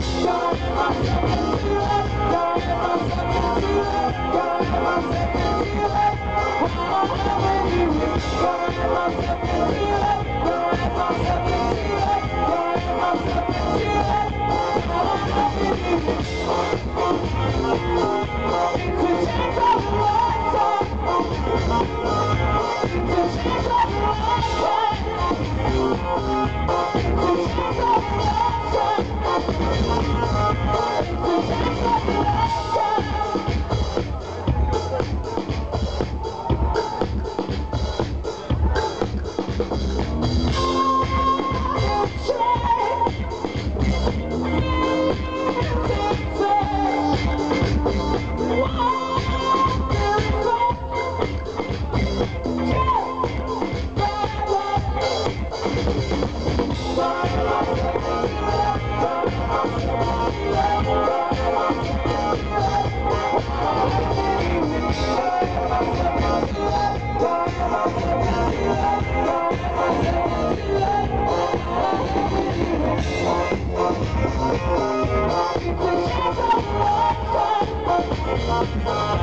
Yeah. Bye.